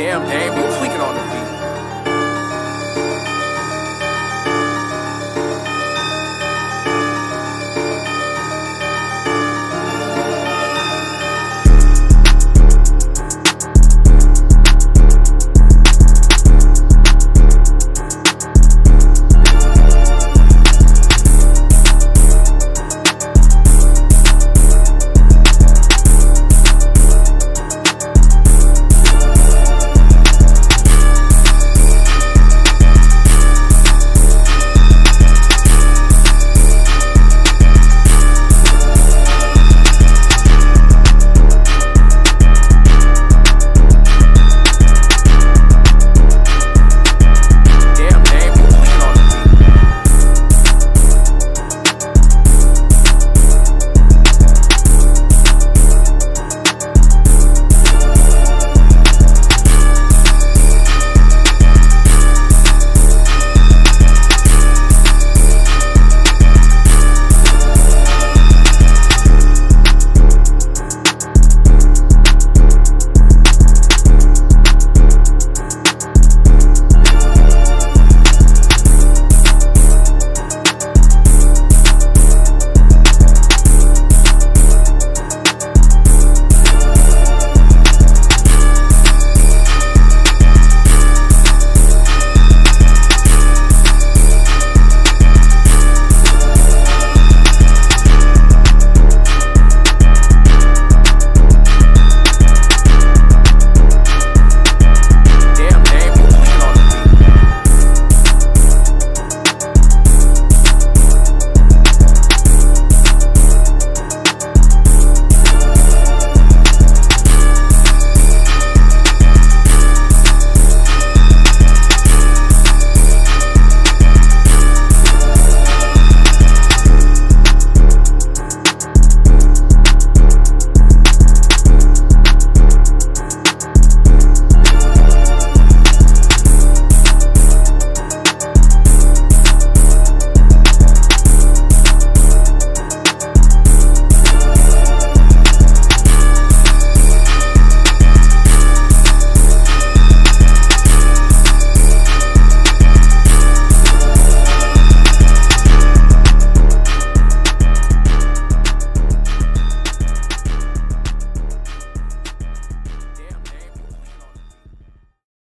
damn baby.